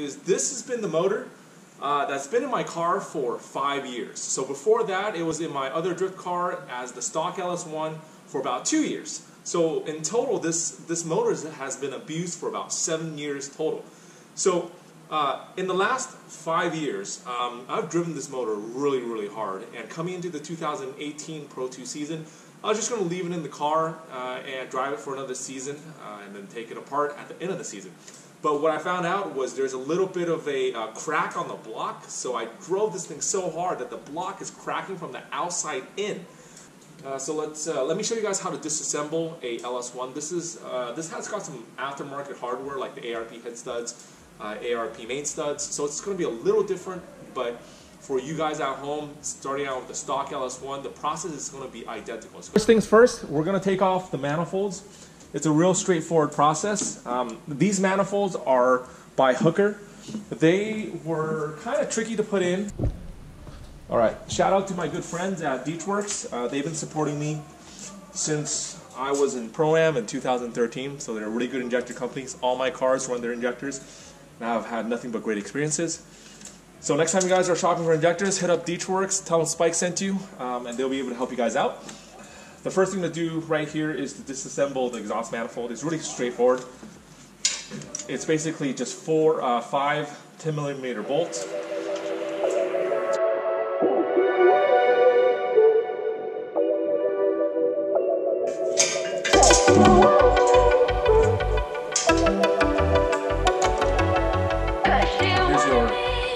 is this has been the motor uh, that's been in my car for five years. So before that, it was in my other drift car as the stock LS1 for about two years. So in total, this, this motor has been abused for about seven years total. So uh, in the last five years, um, I've driven this motor really, really hard. And coming into the 2018 Pro 2 season, I was just going to leave it in the car uh, and drive it for another season uh, and then take it apart at the end of the season. But what I found out was there's a little bit of a uh, crack on the block, so I drove this thing so hard that the block is cracking from the outside in. Uh, so let's uh, let me show you guys how to disassemble a LS1. This is uh, this has got some aftermarket hardware like the ARP head studs, uh, ARP main studs. So it's going to be a little different, but for you guys at home, starting out with the stock LS1, the process is going to be identical. First things first, we're going to take off the manifolds. It's a real straightforward process. Um, these manifolds are by Hooker. They were kind of tricky to put in. All right, shout out to my good friends at DeatschWerks. Uh, they've been supporting me since I was in Pro-Am in 2013, so they're really good injector companies. All my cars run their injectors, and I've had nothing but great experiences. So next time you guys are shopping for injectors, hit up DeatschWerks, tell them Spike sent you, um, and they'll be able to help you guys out. The first thing to do right here is to disassemble the exhaust manifold. It's really straightforward. It's basically just four, uh, five 10 millimeter bolts. Here's your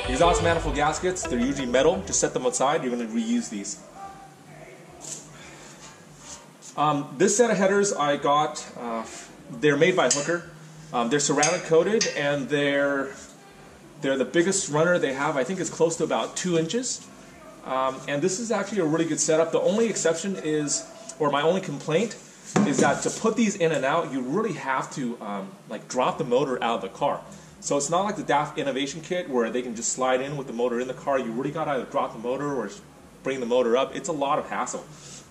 exhaust manifold gaskets. They're usually metal. Just set them aside. You're going to reuse these. Um, this set of headers I got, uh, they're made by Hooker. Um, they're ceramic coated and they're, they're the biggest runner they have. I think it's close to about two inches. Um, and this is actually a really good setup. The only exception is, or my only complaint, is that to put these in and out, you really have to um, like drop the motor out of the car. So it's not like the DAF Innovation Kit where they can just slide in with the motor in the car. You really got to either drop the motor or bring the motor up. It's a lot of hassle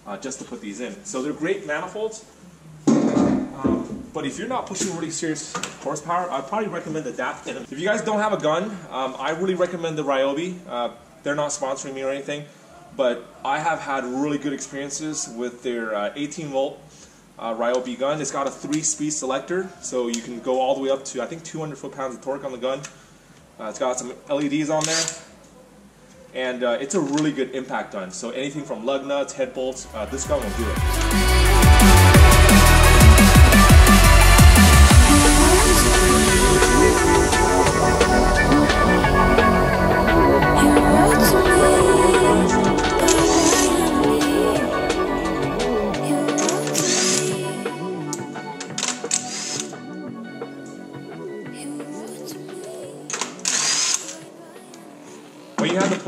uh, just to put these in. So they're great manifolds. Um, but if you're not pushing really serious horsepower, I'd probably recommend the DAF. If you guys don't have a gun, um, I really recommend the Ryobi. Uh, they're not sponsoring me or anything, but I have had really good experiences with their uh, 18 volt uh, Ryobi gun. It's got a three-speed selector, so you can go all the way up to I think 200 foot-pounds of torque on the gun. Uh, it's got some LEDs on there, and uh, it's a really good impact gun. So anything from lug nuts, head bolts, uh, this gun will do it.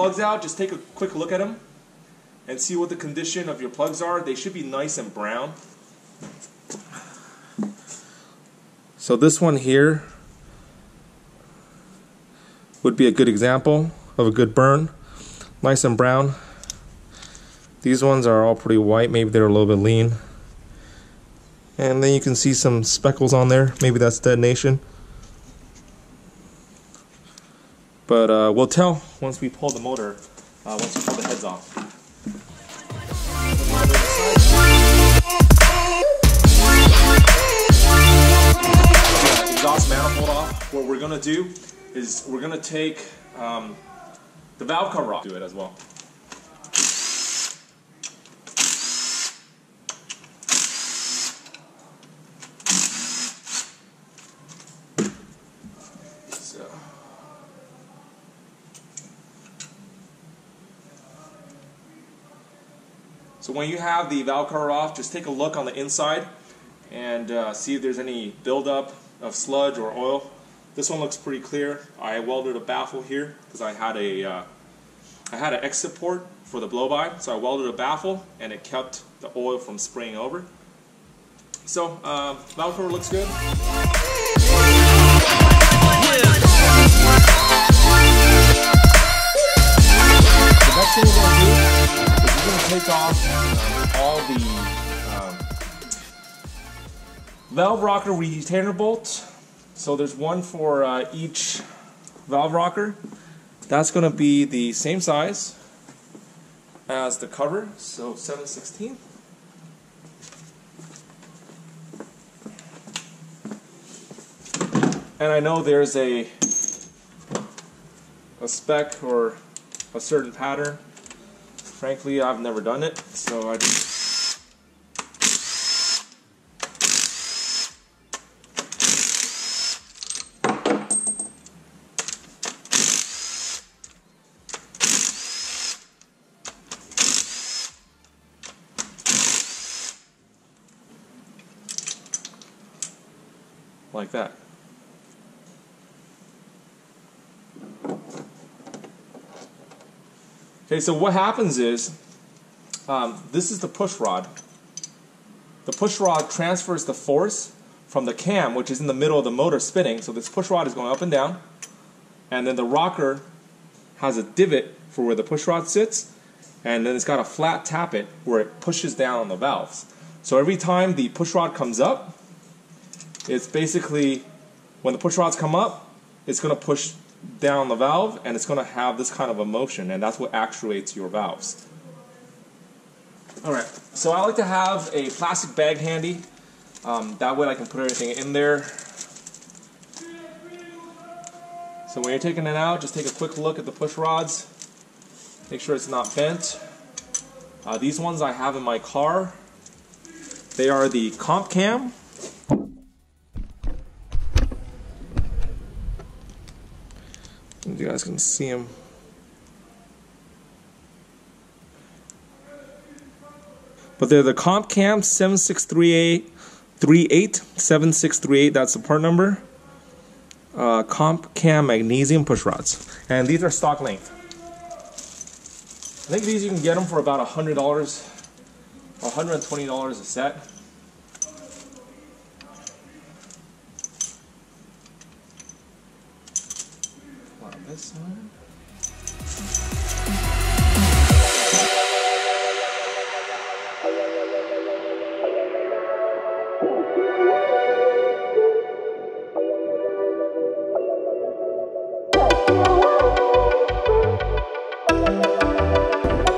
Plugs out, just take a quick look at them and see what the condition of your plugs are. They should be nice and brown. So this one here would be a good example of a good burn. Nice and brown. These ones are all pretty white. Maybe they're a little bit lean. And then you can see some speckles on there. Maybe that's detonation. But uh, we'll tell once we pull the motor, uh, once we pull the heads off. Exhaust manifold off. What we're gonna do is we're gonna take um, the valve cover off. Do it as well. So. So when you have the valve cover off, just take a look on the inside and uh, see if there's any buildup of sludge or oil. This one looks pretty clear. I welded a baffle here because I had a uh, I had an exit port for the blow-by, so I welded a baffle and it kept the oil from spraying over. So uh, valve cover looks good. The next thing we're going to do take off um, all the um, valve rocker retainer bolts. So there's one for uh, each valve rocker. That's going to be the same size as the cover, so 7 16 And I know there's a a spec or a certain pattern. Frankly, I've never done it, so I just like that. Okay, so what happens is um, this is the push rod. The push rod transfers the force from the cam, which is in the middle of the motor spinning. So this push rod is going up and down, and then the rocker has a divot for where the push rod sits, and then it's got a flat tappet where it pushes down on the valves. So every time the push rod comes up, it's basically when the push rods come up, it's going to push down the valve and it's going to have this kind of a motion, and that's what actuates your valves. Alright, so I like to have a plastic bag handy. Um, that way I can put everything in there. So when you're taking it out, just take a quick look at the push rods. Make sure it's not bent. Uh, these ones I have in my car. They are the Comp Cam You guys can see them. But they're the Comp Cam 7638 7638, that's the part number. Uh, Comp Cam magnesium push rods. And these are stock length. I think these you can get them for about $100 or $120 a set. This.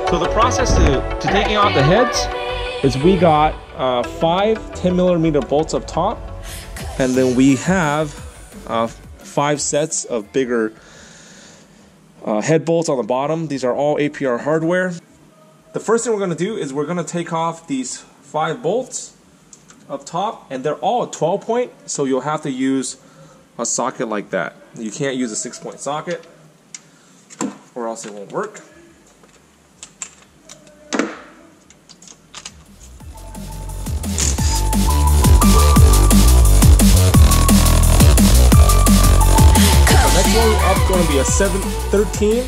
So the process to, to taking off the heads is we got uh, five 10 millimeter bolts up top, and then we have uh, five sets of bigger uh, head bolts on the bottom. These are all APR hardware. The first thing we're going to do is we're going to take off these five bolts up top and they're all 12 point so you'll have to use a socket like that. You can't use a 6 point socket or else it won't work. Up going to be a 7, 13,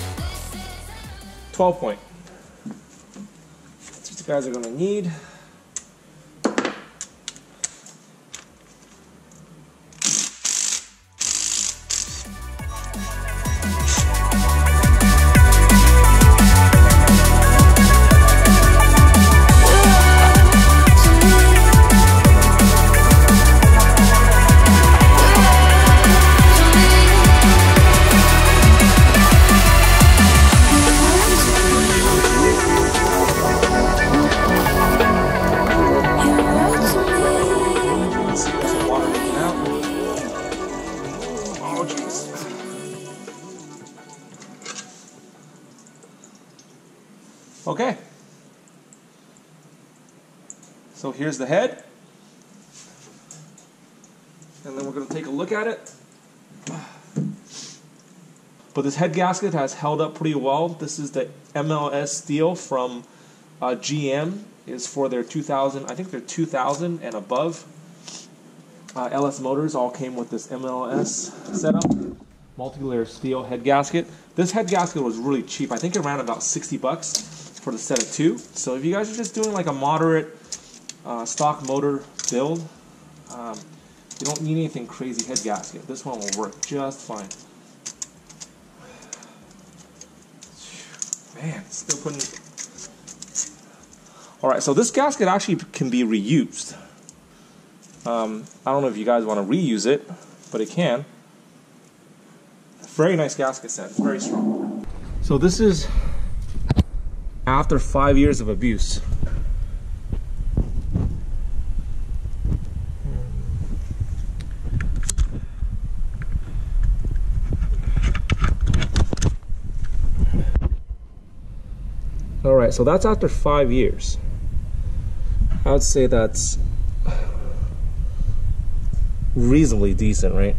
12 point. That's what you guys are going to need. Here's the head. And then we're going to take a look at it. But this head gasket has held up pretty well. This is the MLS steel from uh, GM. is for their 2000, I think they're 2000 and above. Uh, LS motors all came with this MLS setup. Multi-layer steel head gasket. This head gasket was really cheap. I think it ran about 60 bucks for the set of two. So if you guys are just doing like a moderate uh, stock motor build, um, you don't need anything crazy head gasket. This one will work just fine. Man, still putting. All right, so this gasket actually can be reused. Um, I don't know if you guys want to reuse it, but it can. very nice gasket set, very strong. So this is after five years of abuse. Right, so that's after five years. I would say that's reasonably decent, right?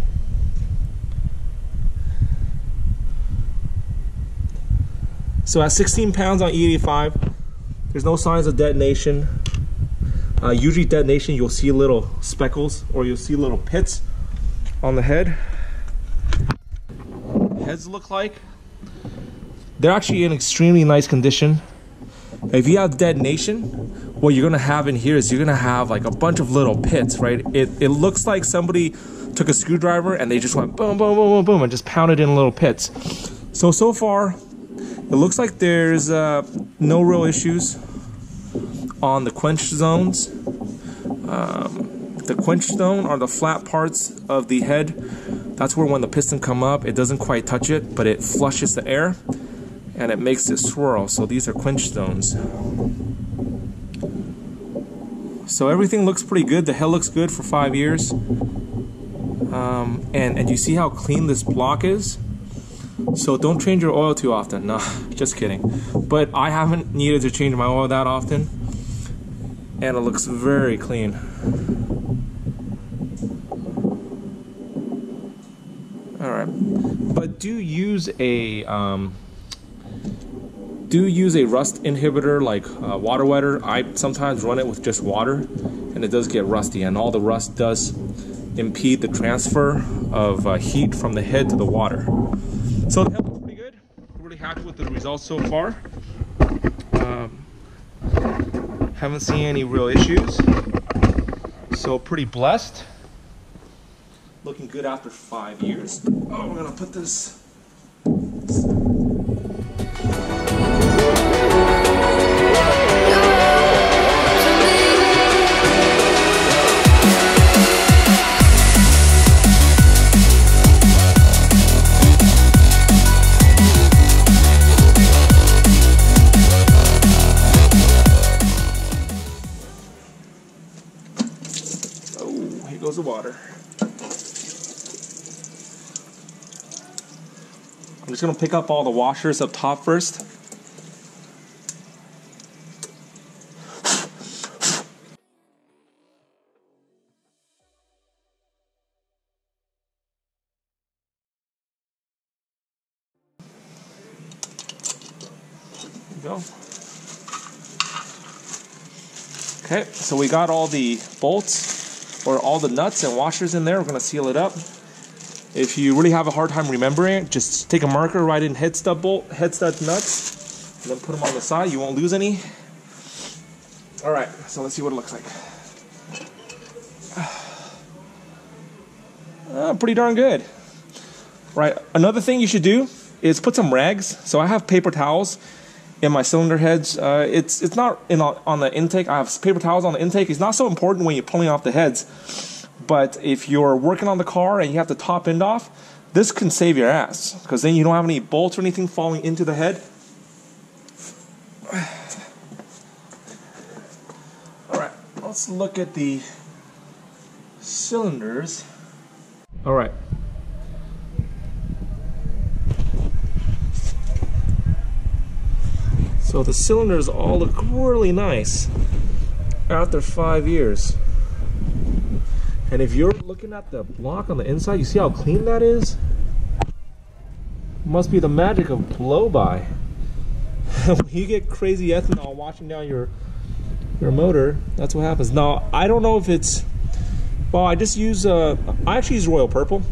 So at 16 pounds on E85, there's no signs of detonation. Uh, usually detonation, you'll see little speckles or you'll see little pits on the head. Heads look like they're actually in extremely nice condition. If you have detonation, what you're gonna have in here is you're gonna have like a bunch of little pits, right? It, it looks like somebody took a screwdriver and they just went boom, boom, boom, boom, boom, and just pounded in little pits. So, so far, it looks like there's uh, no real issues on the quench zones. Um, the quench zone are the flat parts of the head. That's where when the piston come up, it doesn't quite touch it, but it flushes the air and it makes it swirl. So these are quench zones. So everything looks pretty good. The hell looks good for five years. Um, and, and you see how clean this block is? So don't change your oil too often. No, just kidding. But I haven't needed to change my oil that often. And it looks very clean. Alright. But do use a um, do use a rust inhibitor like uh, water wetter. I sometimes run it with just water and it does get rusty and all the rust does impede the transfer of uh, heat from the head to the water. So the looks pretty good. Really happy with the results so far. Um, haven't seen any real issues. So pretty blessed. Looking good after five years. Oh, we're gonna put this goes the water. I'm just going to pick up all the washers up top first. go. Okay, so we got all the bolts or all the nuts and washers in there. We're going to seal it up. If you really have a hard time remembering it, just take a marker, write in head stud bolt, head stud nuts, and then put them on the side. You won't lose any. All right, so let's see what it looks like. Uh, pretty darn good. Right, another thing you should do is put some rags. So I have paper towels in my cylinder heads. Uh, it's it's not in on the intake. I have paper towels on the intake. It's not so important when you're pulling off the heads, but if you're working on the car and you have to top end off, this can save your ass because then you don't have any bolts or anything falling into the head. All right, let's look at the cylinders. All right, So the cylinders all look really nice after five years. And if you're looking at the block on the inside, you see how clean that is? Must be the magic of blow-by. you get crazy ethanol washing down your your motor, that's what happens. Now, I don't know if it's well, I just use uh I actually use Royal Purple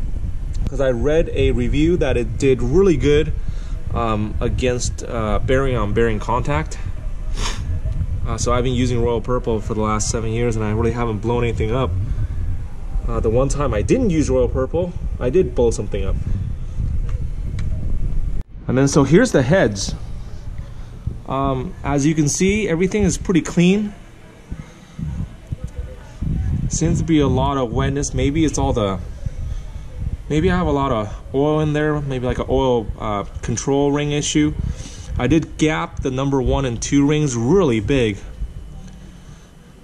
because I read a review that it did really good um, against uh, bearing on bearing contact. Uh, so I've been using Royal Purple for the last seven years and I really haven't blown anything up. Uh, the one time I didn't use Royal Purple, I did blow something up. And then so here's the heads. Um, as you can see, everything is pretty clean. Seems to be a lot of wetness. Maybe it's all the maybe I have a lot of oil in there, maybe like an oil uh, control ring issue. I did gap the number one and two rings really big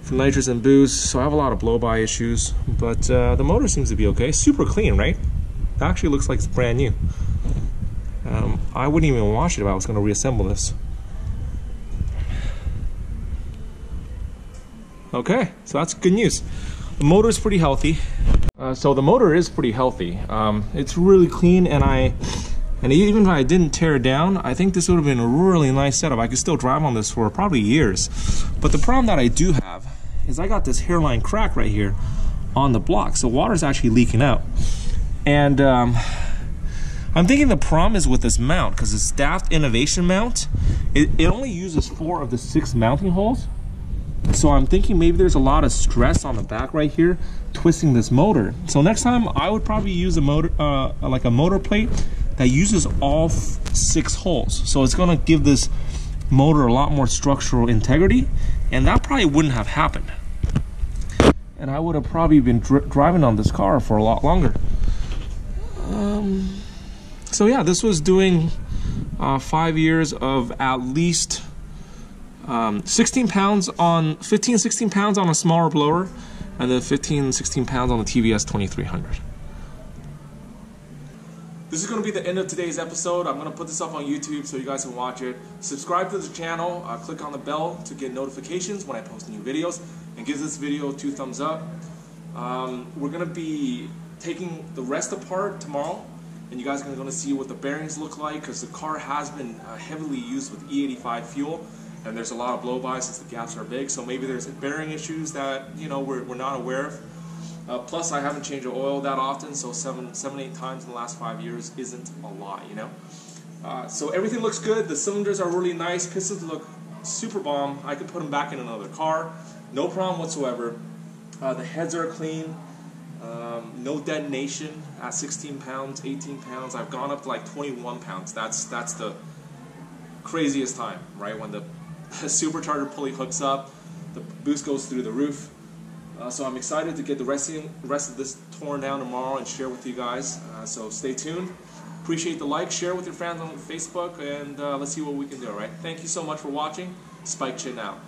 for nitrous and booze, so I have a lot of blow-by issues, but uh, the motor seems to be okay. Super clean, right? It actually looks like it's brand new. Um, I wouldn't even wash it if I was going to reassemble this. Okay, so that's good news. The motor is pretty healthy. Uh, so the motor is pretty healthy. Um, it's really clean, and I, and even if I didn't tear it down, I think this would have been a really nice setup. I could still drive on this for probably years. But the problem that I do have is I got this hairline crack right here on the block, so water is actually leaking out. And um, I'm thinking the problem is with this mount because it's Daft Innovation mount. It, it only uses four of the six mounting holes. So I'm thinking maybe there's a lot of stress on the back right here twisting this motor. So next time I would probably use a motor, uh, like a motor plate that uses all six holes. So it's gonna give this motor a lot more structural integrity and that probably wouldn't have happened. And I would have probably been dr driving on this car for a lot longer. Um, so yeah, this was doing uh, five years of at least um, 16 pounds on 15 16 pounds on a smaller blower and then 15 16 pounds on the tvs 2300 this is going to be the end of today's episode. I'm going to put this up on youtube so you guys can watch it. Subscribe to the channel uh, click on the bell to get notifications when i post new videos and give this video two thumbs up. Um, we're going to be taking the rest apart tomorrow and you guys are going to see what the bearings look like because the car has been uh, heavily used with E85 fuel and there's a lot of blow-by since the gaps are big. So maybe there's bearing issues that you know we're, we're not aware of. Uh, plus, I haven't changed the oil that often, so seven, seven, eight times in the last five years isn't a lot, you know. Uh, so everything looks good. The cylinders are really nice. Pistons look super bomb. I could put them back in another car, no problem whatsoever. Uh, the heads are clean. Um, no detonation at 16 pounds, 18 pounds. I've gone up to like 21 pounds. That's that's the craziest time, right? When the supercharger pulley hooks up, the boost goes through the roof. Uh, so I'm excited to get the rest of, rest of this torn down tomorrow and share with you guys. Uh, so stay tuned. Appreciate the like, share with your friends on Facebook, and uh, let's see what we can do, alright? Thank you so much for watching. Spike Chen out.